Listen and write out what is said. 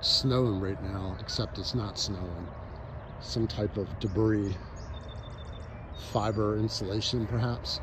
snowing right now, except it's not snowing. Some type of debris, fiber insulation perhaps.